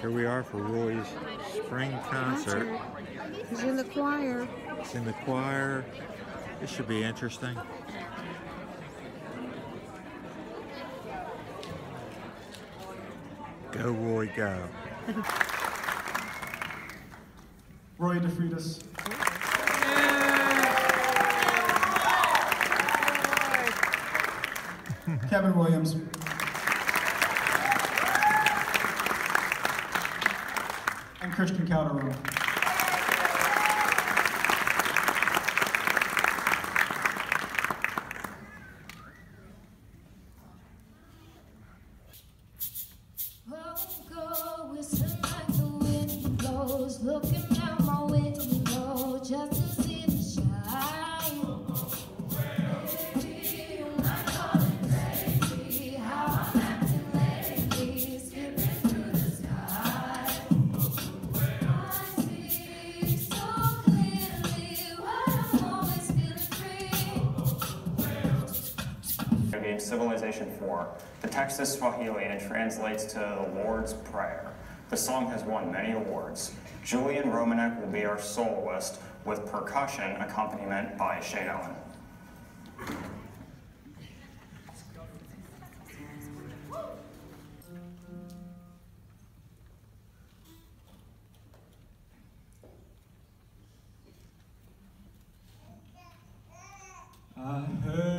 Here we are for Roy's spring concert. He's in the choir. He's in the choir. This should be interesting. Go, Roy, go. Roy DeFritas. Kevin Williams. Christian Calderon. Civilization 4. The text is Swahili and translates to the Lord's Prayer. The song has won many awards. Julian Romanek will be our soloist with percussion accompaniment by Shane Owen. I heard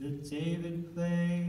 that David played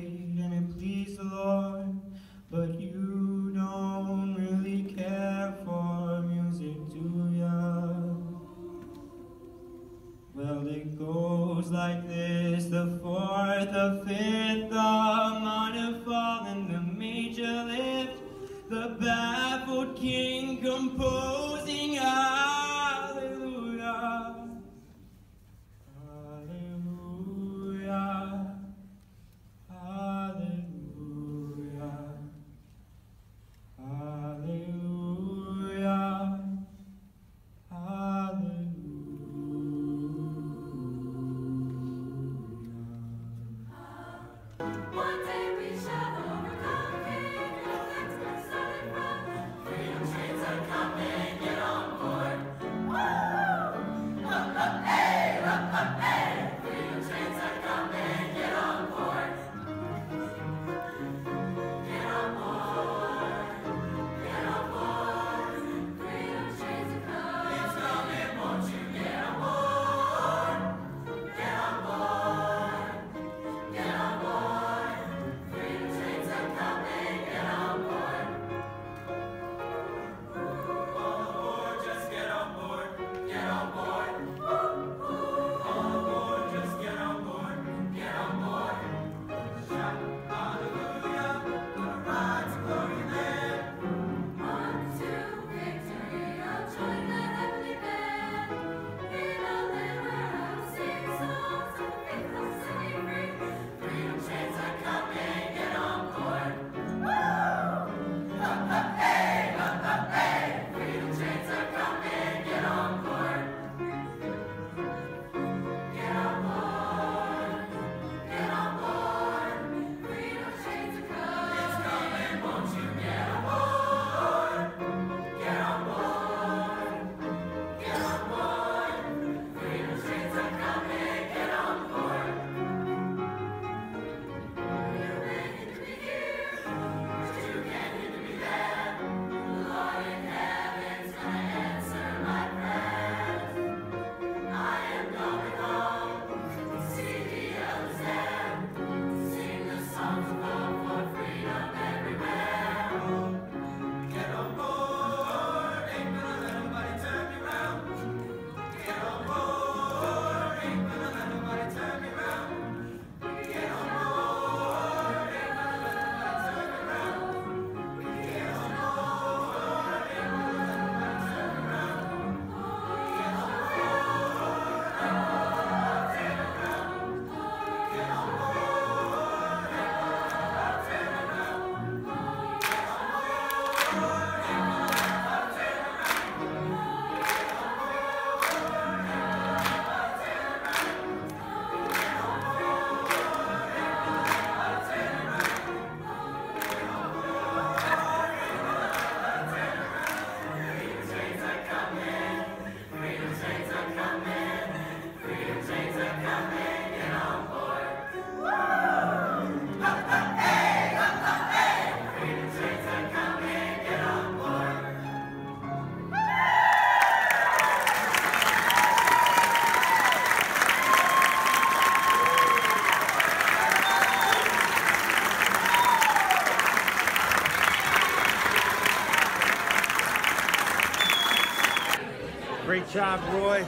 Great job, Roy.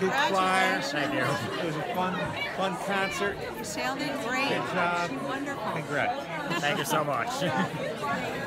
Good choir. Thank you. It was a fun, fun concert. You sounded great. Good job. Wonderful. Congrats. Thank you so much.